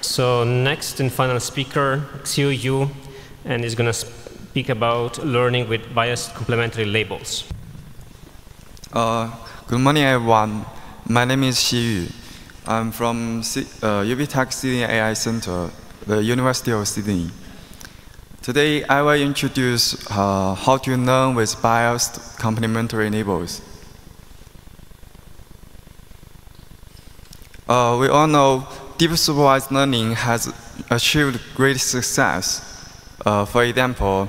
So next and final speaker, Xiyu Yu, and is going to speak about learning with biased complementary labels. Uh, good morning, everyone. My name is Xi Yu. I'm from C uh, UBTech Sydney AI Center, the University of Sydney. Today, I will introduce uh, how to learn with biased complementary labels. Uh, we all know deep supervised learning has achieved great success. Uh, for example,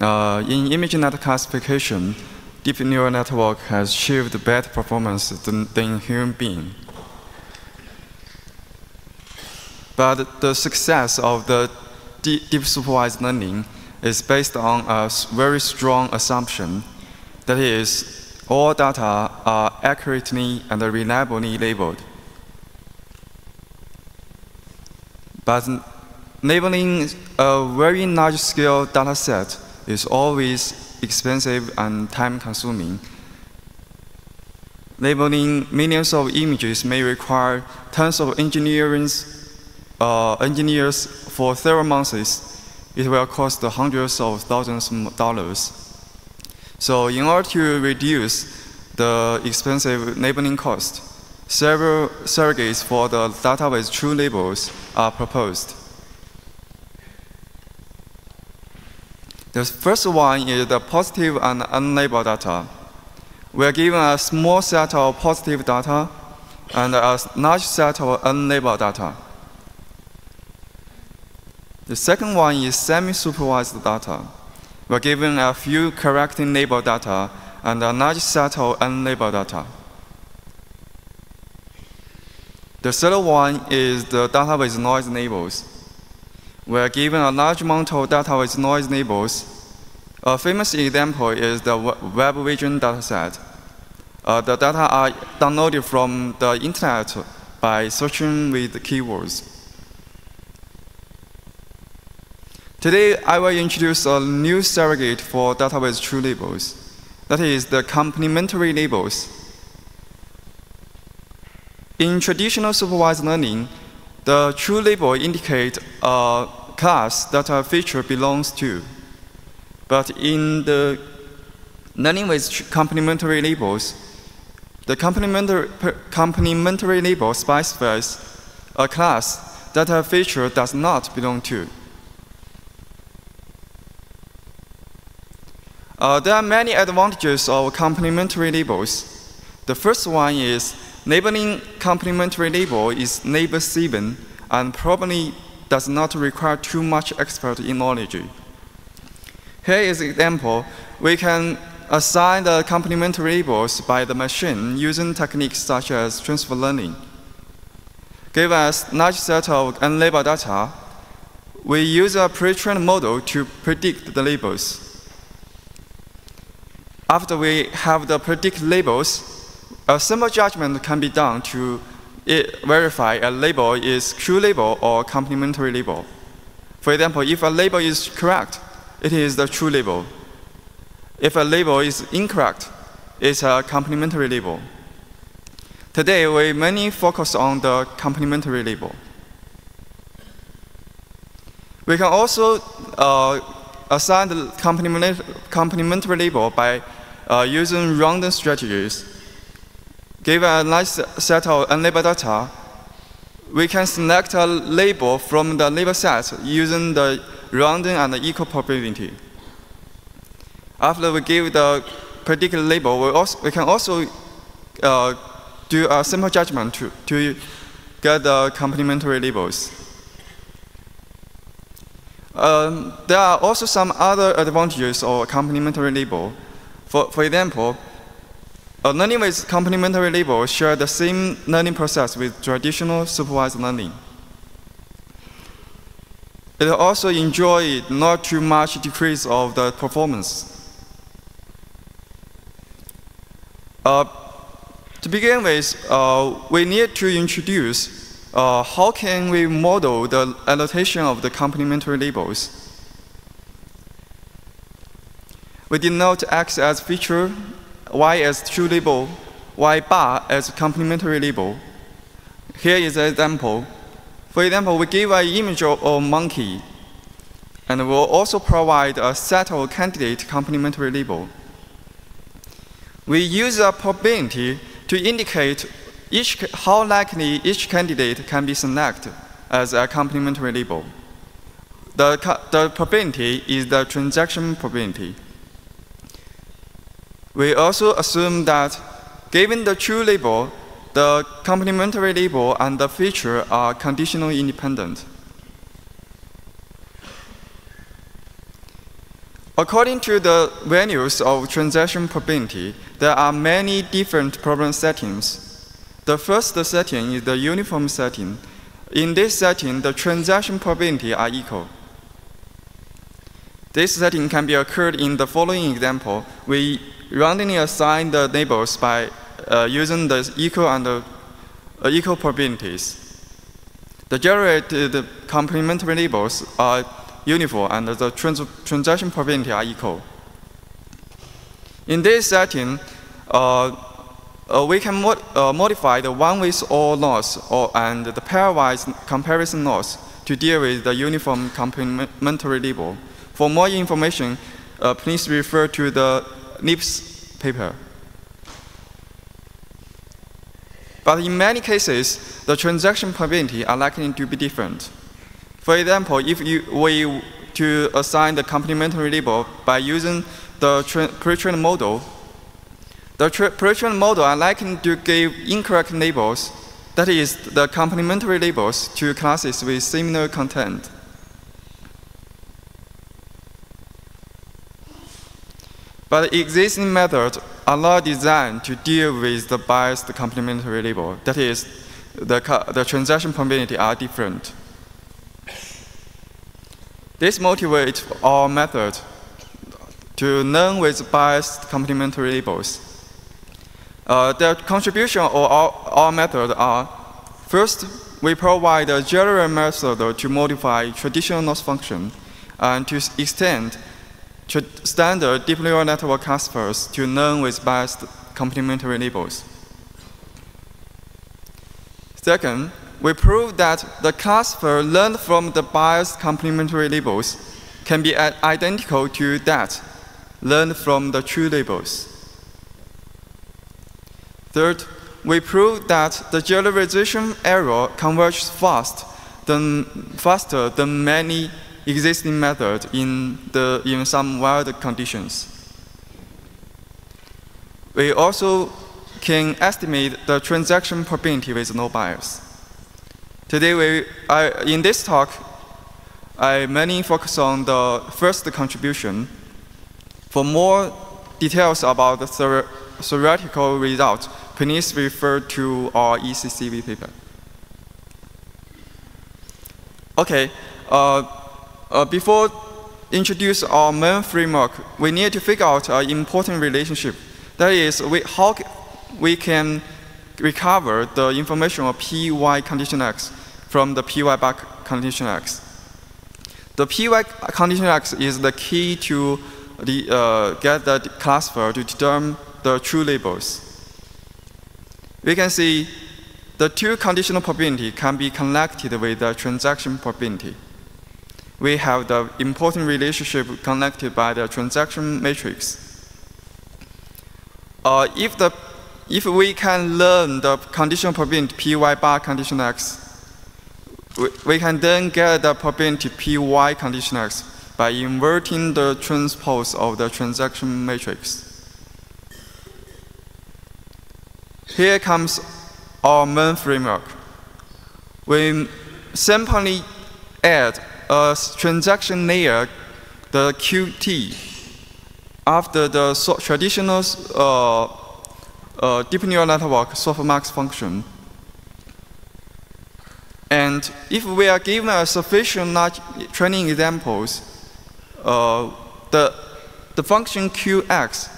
uh, in ImageNet classification, deep neural network has achieved better performance than, than human being. But the success of the deep supervised learning is based on a very strong assumption. That is, all data are accurately and reliably labeled. But labeling a very large-scale data set is always expensive and time-consuming. Labeling millions of images may require tons of uh, engineers for several months. It will cost hundreds of thousands of dollars. So in order to reduce the expensive labeling cost, several surrogates for the data with true labels are proposed. The first one is the positive and unlabeled data. We are given a small set of positive data and a large set of unlabeled data. The second one is semi-supervised data. We are given a few correctly labeled data and a large set of unlabeled data. The third one is the data with noise labels. We are given a large amount of data with noise labels. A famous example is the Web Vision dataset. Uh, the data are downloaded from the internet by searching with keywords. Today, I will introduce a new surrogate for data with true labels. That is the complementary labels. In traditional supervised learning, the true label indicates a class that a feature belongs to. But in the learning with complementary labels, the complementary, complementary label specifies a class that a feature does not belong to. Uh, there are many advantages of complementary labels. The first one is Labeling complementary label is label saving and probably does not require too much expert knowledge. Here is an example. We can assign the complementary labels by the machine using techniques such as transfer learning. Give us large set of unlabeled data. We use a pre-trained model to predict the labels. After we have the predicted labels, a simple judgment can be done to verify a label is true label or complementary label. For example, if a label is correct, it is the true label. If a label is incorrect, it's a complementary label. Today, we mainly focus on the complementary label. We can also uh, assign the complementary label by uh, using random strategies Given a nice set of unlabeled data, we can select a label from the label set using the rounding and the equal probability. After we give the predicted label, we, also, we can also uh, do a simple judgment to, to get the complementary labels. Um, there are also some other advantages of complementary label. For, for example, a learning with complementary labels share the same learning process with traditional supervised learning. It also enjoys not too much decrease of the performance. Uh, to begin with, uh, we need to introduce uh, how can we model the annotation of the complementary labels. We denote X as feature Y as true label, Y bar as complementary label. Here is an example. For example, we give an image of a monkey, and we'll also provide a set of candidate complementary label. We use a probability to indicate each, how likely each candidate can be selected as a complementary label. The, the probability is the transaction probability. We also assume that given the true label, the complementary label and the feature are conditionally independent. According to the values of transaction probability, there are many different problem settings. The first setting is the uniform setting. In this setting, the transaction probability are equal. This setting can be occurred in the following example. We randomly assign the neighbors by uh, using the equal and the uh, equal probabilities. The generated complementary labels are uniform and the trans transaction probability are equal. In this setting, uh, uh, we can mod uh, modify the one-way OR loss or, and the pairwise comparison loss to deal with the uniform complementary label. For more information, uh, please refer to the NIPS paper. But in many cases, the transaction probability are likely to be different. For example, if you were to assign the complementary label by using the pre-trained model, the pre-trained model are likely to give incorrect labels, that is, the complementary labels to classes with similar content. But existing methods are not designed to deal with the biased complementary label. That is, the, the transaction probability are different. This motivates our method to learn with biased complementary labels. Uh, the contribution of our, our method are, first, we provide a general method to modify traditional loss function and to extend standard deep neural network classifiers to learn with biased complementary labels. Second, we prove that the classifier learned from the biased complementary labels can be identical to that learned from the true labels. Third, we prove that the generalization error converges fast than, faster than many existing methods in, the, in some wild conditions. We also can estimate the transaction probability with no bias. Today, we, I, in this talk, I mainly focus on the first contribution. For more details about the theoretical results, please refer to our ECCV paper. Okay, uh, uh, before introduce our main framework, we need to figure out an important relationship. That is, we, how we can recover the information of py condition x from the py back condition x. The py condition x is the key to the, uh, get the classifier to determine the true labels. We can see the two conditional probability can be connected with the transaction probability we have the important relationship connected by the transaction matrix. Uh, if, the, if we can learn the conditional probability py bar condition x, we, we can then get the probability py condition x by inverting the transpose of the transaction matrix. Here comes our main framework. We simply add a transaction layer, the Qt, after the so traditional uh, uh, deep neural network softmax function. And if we are given a sufficient large training examples, uh, the, the function Qx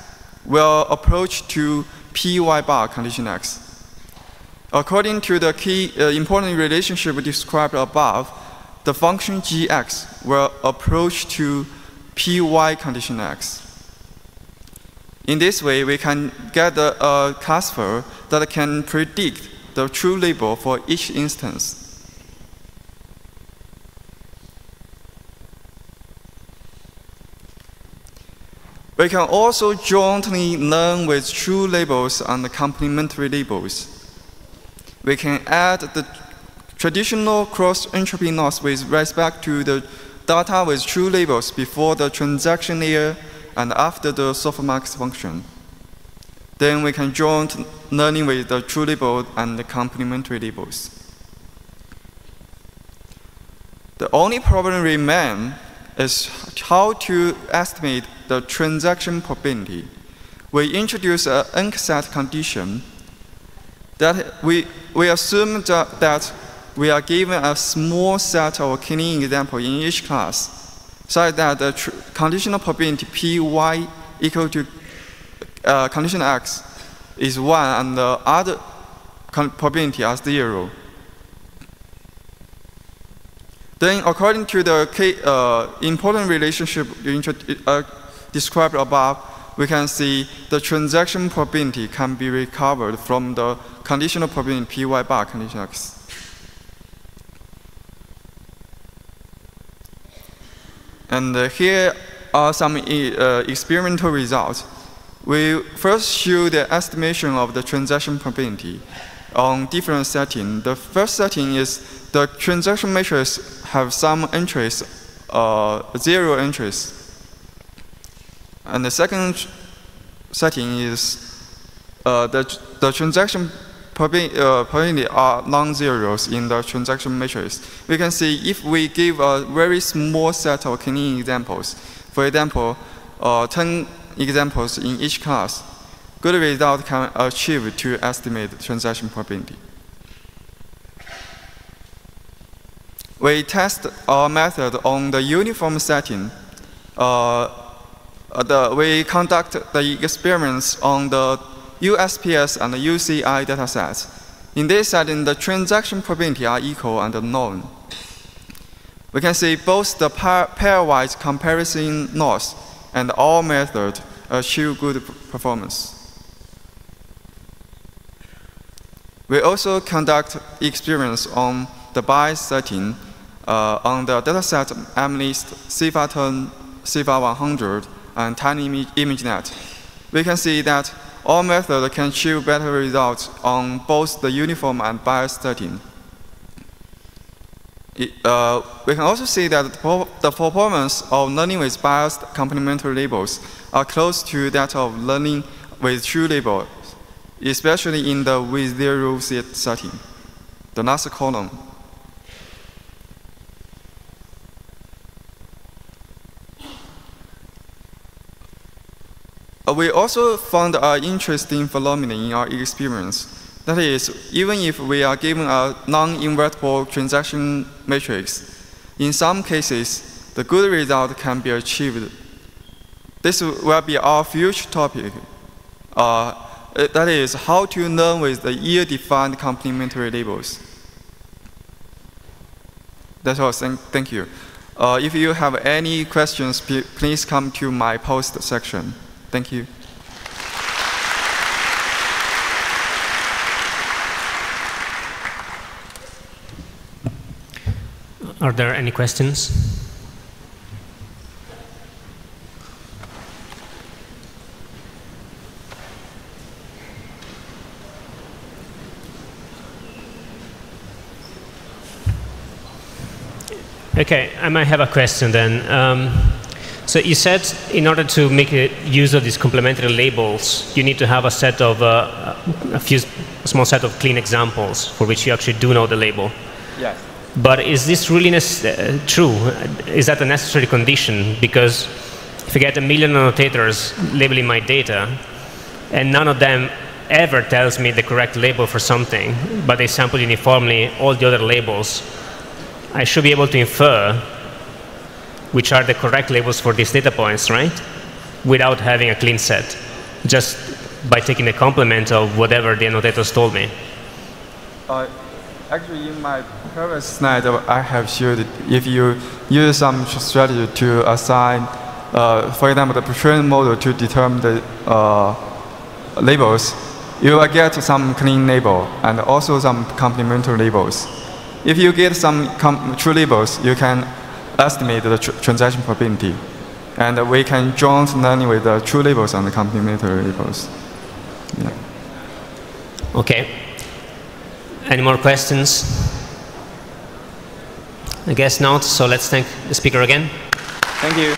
will approach to py bar condition x. According to the key uh, important relationship described above, the function gx will approach to py condition x. In this way, we can get a, a classifier that can predict the true label for each instance. We can also jointly learn with true labels and complementary labels. We can add the traditional cross-entropy loss with respect to the data with true labels before the transaction layer and after the softmax function. Then we can join learning with the true label and the complementary labels. The only problem remains is how to estimate the transaction probability. We introduce an NCSAT condition that we, we assume that, that we are given a small set of cleaning example in each class, such that the conditional probability py equal to uh, condition x is 1 and the other probability are 0. Then, according to the uh, important relationship uh, described above, we can see the transaction probability can be recovered from the conditional probability py bar condition x. And uh, here are some uh, experimental results. We first show the estimation of the transaction probability on different settings. The first setting is the transaction matrix have some entries, uh, zero entries. And the second setting is uh, the, the transaction probability uh, are non-zeros in the transaction matrix. We can see if we give a very small set of cleaning examples, for example, uh, 10 examples in each class, good result can achieve to estimate transaction probability. We test our method on the uniform setting. Uh, the, we conduct the experiments on the USPS and UCI datasets. In this setting, the transaction probability are equal and known. We can see both the pairwise comparison loss and all method achieve good performance. We also conduct experiments on the bias setting uh, on the dataset MNIST, CIFAR10, CIFAR100, and Tiny ImageNet. We can see that all methods can achieve better results on both the uniform and bias setting. Uh, we can also see that the performance of learning with biased complementary labels are close to that of learning with true labels, especially in the with zero set setting, the last column. We also found an interesting phenomenon in our experience. That is, even if we are given a non-invertible transaction matrix, in some cases, the good result can be achieved. This will be our future topic. Uh, that is, how to learn with the ill-defined complementary labels. That's all. Thank you. Uh, if you have any questions, please come to my post section. Thank you. Are there any questions? Okay, I might have a question then. Um, so you said in order to make use of these complementary labels, you need to have a set of uh, a few a small set of clean examples for which you actually do know the label. Yes. But is this really uh, true? Is that a necessary condition? Because if I get a million annotators labeling my data, and none of them ever tells me the correct label for something, but they sample uniformly all the other labels, I should be able to infer which are the correct labels for these data points, right? Without having a clean set, just by taking the complement of whatever the annotators told me. Uh, actually, in my previous slide, I have showed if you use some strategy to assign, uh, for example, the training model to determine the uh, labels, you will get some clean label and also some complementary labels. If you get some true labels, you can estimate the tr transaction probability. And we can join learning with the true labels and the complementary labels. Yeah. Okay. Any more questions? I guess not, so let's thank the speaker again. Thank you.